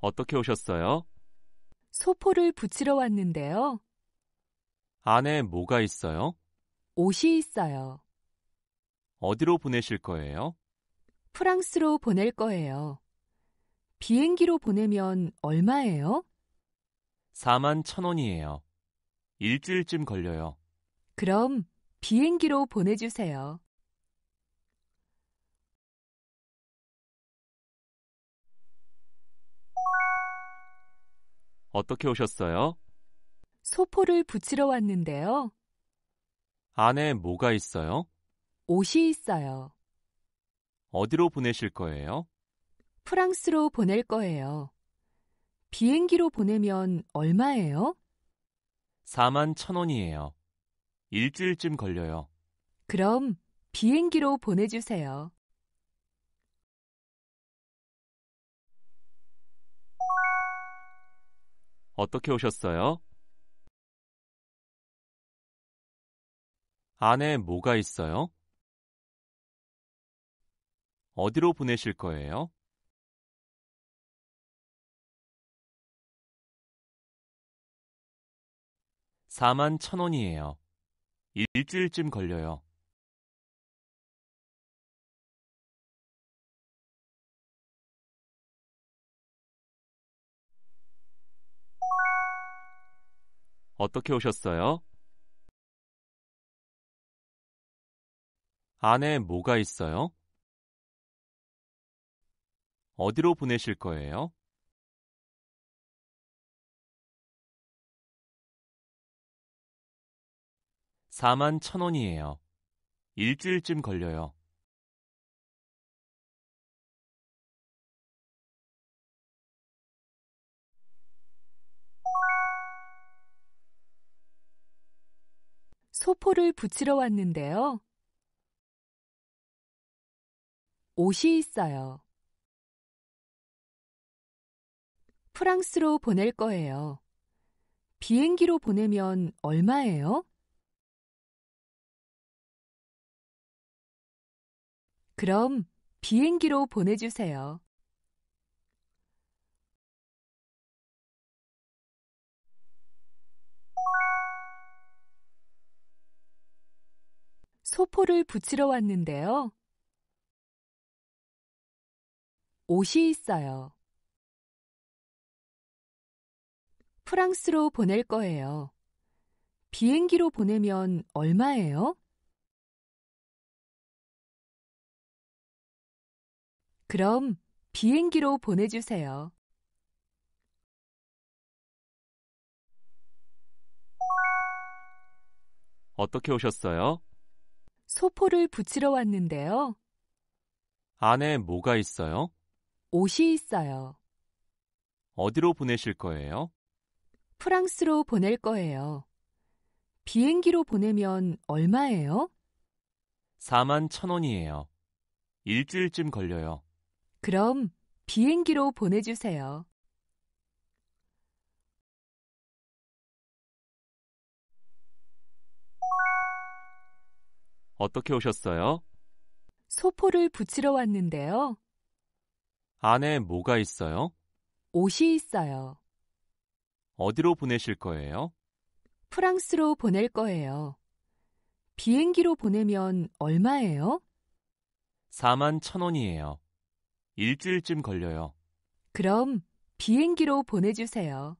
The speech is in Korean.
어떻게 오셨어요? 소포를 붙이러 왔는데요. 안에 뭐가 있어요? 옷이 있어요. 어디로 보내실 거예요? 프랑스로 보낼 거예요. 비행기로 보내면 얼마예요? 4만 천 원이에요. 일주일쯤 걸려요. 그럼 비행기로 보내주세요. 어떻게 오셨어요? 소포를 붙이러 왔는데요. 안에 뭐가 있어요? 옷이 있어요. 어디로 보내실 거예요? 프랑스로 보낼 거예요. 비행기로 보내면 얼마예요? 4만 천 원이에요. 일주일쯤 걸려요. 그럼 비행기로 보내주세요. 어떻게 오셨어요? 안에 뭐가 있어요? 어디로 보내실 거예요? 사만천 원이에요. 일주일쯤 걸려요. 어떻게 오셨어요? 안에 뭐가 있어요? 어디로 보내실 거예요? 사만 천 원이에요. 일주일쯤 걸려요. 소포를 붙이러 왔는데요. 옷이 있어요. 프랑스로 보낼 거예요. 비행기로 보내면 얼마예요? 그럼 비행기로 보내주세요. 소포를 붙이러 왔는데요. 옷이 있어요. 프랑스로 보낼 거예요. 비행기로 보내면 얼마예요? 그럼 비행기로 보내주세요. 어떻게 오셨어요? 소포를 붙이러 왔는데요. 안에 뭐가 있어요? 옷이 있어요. 어디로 보내실 거예요? 프랑스로 보낼 거예요. 비행기로 보내면 얼마예요? 사만 천 원이에요. 일주일쯤 걸려요. 그럼 비행기로 보내주세요. 어떻게 오셨어요? 소포를 붙이러 왔는데요. 안에 뭐가 있어요? 옷이 있어요. 어디로 보내실 거예요? 프랑스로 보낼 거예요. 비행기로 보내면 얼마예요? 사만 천 원이에요. 일주일쯤 걸려요. 그럼 비행기로 보내주세요.